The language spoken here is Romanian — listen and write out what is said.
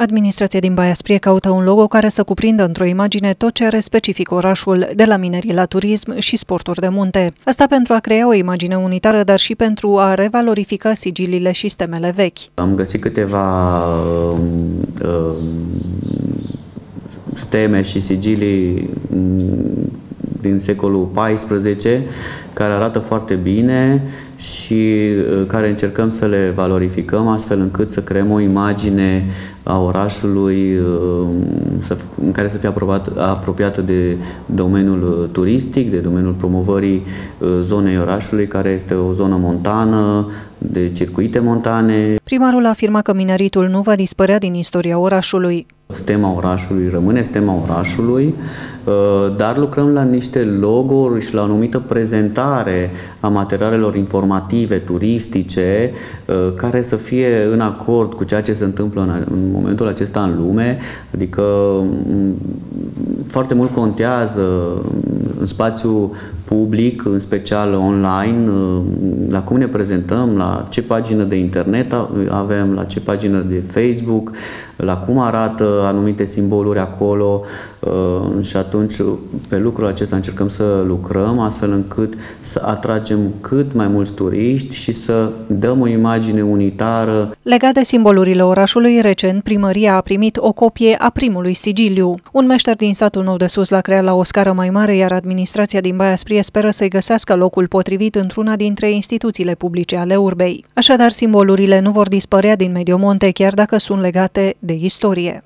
Administrația din Baia Sprie caută un logo care să cuprindă într-o imagine tot ce are specific orașul, de la minerii la turism și sporturi de munte. Asta pentru a crea o imagine unitară, dar și pentru a revalorifica sigiliile și stemele vechi. Am găsit câteva uh, uh, steme și sigilii mm, din secolul XIV, care arată foarte bine și uh, care încercăm să le valorificăm astfel încât să creăm o imagine a orașului uh, în care să fie apropiată de domeniul turistic, de domeniul promovării uh, zonei orașului, care este o zonă montană, de circuite montane. Primarul afirma că mineritul nu va dispărea din istoria orașului. Stema orașului rămâne stema orașului, uh, dar lucrăm la niște logo-uri și la o anumită prezentare a materialelor informative, turistice, uh, care să fie în acord cu ceea ce se întâmplă în momentul acesta în lume, adică mm, foarte mult contează în spațiu public, în special online, uh, la cum ne prezentăm, la ce pagină de internet avem, la ce pagină de Facebook, la cum arată anumite simboluri acolo uh, și atunci pe lucrul acesta încercăm să lucrăm astfel încât să atragem cât mai mulți turiști și să dăm o imagine unitară. Legat de simbolurile orașului, recent primăria a primit o copie a primului sigiliu. Un meșter din satul nou de sus l-a creat la o scară mai mare, iar administrația din Baia Sprie speră să-i găsească locul potrivit într-una dintre instituțiile publice ale urbei. Așadar, simbolurile nu vor dispărea din Mediomonte, chiar dacă sunt legate de istorie.